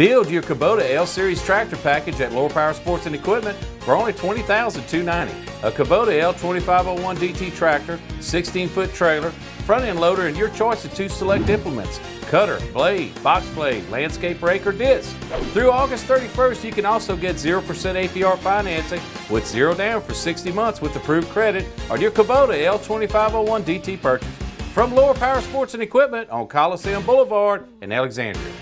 Build your Kubota L Series tractor package at Loewer Power Sports and Equipment for only $20,290. A Kubota L2501 DT tractor, 16-foot trailer, front end loader, and your choice of two select implements cutter, blade, box blade, landscape rake, or disc. Through August 31st, you can also get 0% APR financing with zero down for 60 months with approved credit on your Kubota L2501 DT purchase from Loewer Power Sports and Equipment on Coliseum Boulevard in Alexandria.